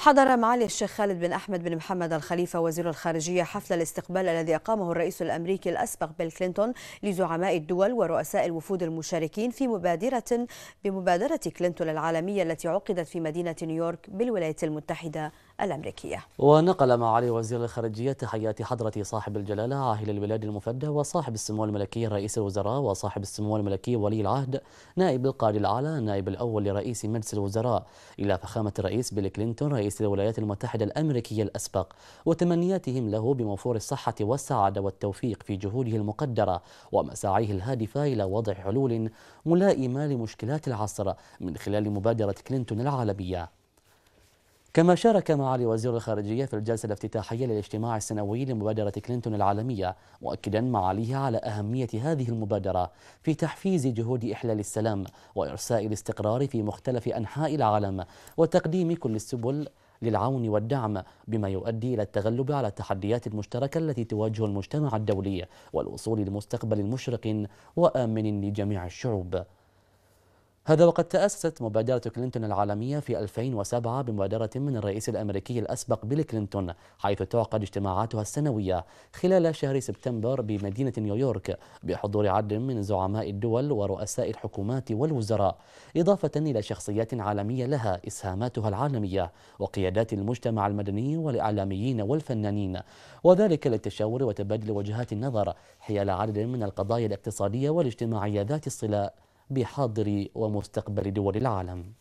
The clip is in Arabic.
حضر معالي الشيخ خالد بن أحمد بن محمد الخليفة وزير الخارجية حفل الاستقبال الذي أقامه الرئيس الأمريكي الأسبق بيل كلينتون لزعماء الدول ورؤساء الوفود المشاركين في مبادرة بمبادرة كلينتون العالمية التي عقدت في مدينة نيويورك بالولايات المتحدة. الأمريكية. ونقل معالي وزير الخارجية تحيات حضرة صاحب الجلالة عاهل البلاد المفدى وصاحب السمو الملكي رئيس الوزراء وصاحب السمو الملكي ولي العهد نائب القائد الأعلى النائب الأول لرئيس مجلس الوزراء إلى فخامة الرئيس بيل كلينتون رئيس الولايات المتحدة الأمريكية الأسبق وتمنياتهم له بموفور الصحة والسعادة والتوفيق في جهوده المقدرة ومساعيه الهادفة إلى وضع حلول ملائمة لمشكلات العصر من خلال مبادرة كلينتون العالمية. كما شارك معالي وزير الخارجية في الجلسة الافتتاحية للاجتماع السنوي لمبادرة كلينتون العالمية مؤكدا معاليه على أهمية هذه المبادرة في تحفيز جهود إحلال السلام وإرساء الاستقرار في مختلف أنحاء العالم وتقديم كل السبل للعون والدعم بما يؤدي إلى التغلب على التحديات المشتركة التي تواجه المجتمع الدولي والوصول لمستقبل مشرق وآمن لجميع الشعوب. هذا وقد تأسست مبادرة كلينتون العالمية في 2007 بمبادرة من الرئيس الأمريكي الأسبق بيل كلينتون حيث تعقد اجتماعاتها السنوية خلال شهر سبتمبر بمدينة نيويورك بحضور عدد من زعماء الدول ورؤساء الحكومات والوزراء إضافة إلى شخصيات عالمية لها إسهاماتها العالمية وقيادات المجتمع المدني والإعلاميين والفنانين وذلك للتشاور وتبادل وجهات النظر حيال عدد من القضايا الاقتصادية والاجتماعية ذات الصلة. بحاضر ومستقبل دول العالم.